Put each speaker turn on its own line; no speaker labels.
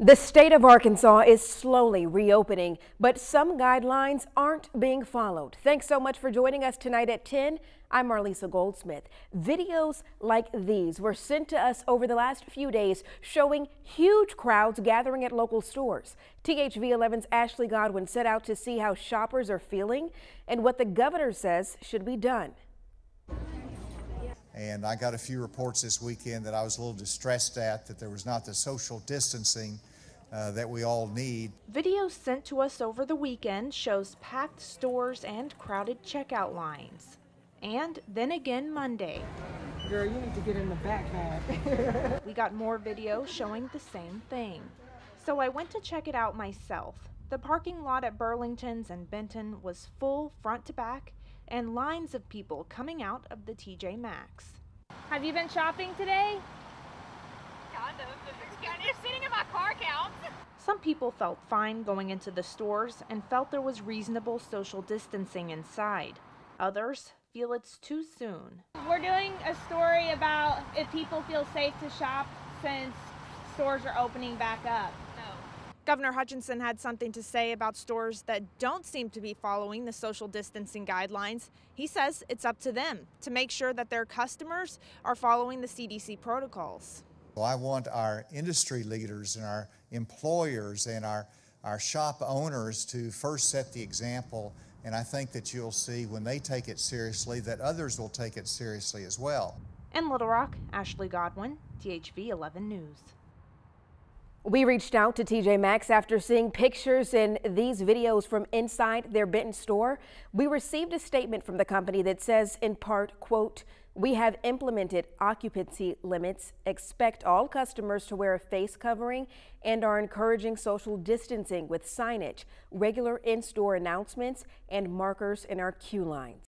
The state of Arkansas is slowly reopening, but some guidelines aren't being followed. Thanks so much for joining us tonight at 10. I'm Marlisa Goldsmith. Videos like these were sent to us over the last few days showing huge crowds gathering at local stores. THV 11's Ashley Godwin set out to see how shoppers are feeling and what the governor says should be done.
And I got a few reports this weekend that I was a little distressed at, that there was not the social distancing uh, that we all need.
Video sent to us over the weekend shows packed stores and crowded checkout lines. And then again Monday.
Girl, you need to get in the backpack.
we got more video showing the same thing. So I went to check it out myself. The parking lot at Burlington's and Benton was full front to back and lines of people coming out of the TJ Maxx.
Have you been shopping today?
Kind of. Kind of sitting in my car counts.
Some people felt fine going into the stores and felt there was reasonable social distancing inside. Others feel it's too soon.
We're doing a story about if people feel safe to shop since stores are opening back up.
Governor Hutchinson had something to say about stores that don't seem to be following the social distancing guidelines. He says it's up to them to make sure that their customers are following the CDC protocols.
Well, I want our industry leaders and our employers and our, our shop owners to first set the example. And I think that you'll see when they take it seriously that others will take it seriously as well.
In Little Rock, Ashley Godwin, THV 11 News.
We reached out to TJ Maxx after seeing pictures in these videos from inside their Benton store. We received a statement from the company that says in part, quote, we have implemented occupancy limits, expect all customers to wear a face covering, and are encouraging social distancing with signage, regular in-store announcements, and markers in our queue lines.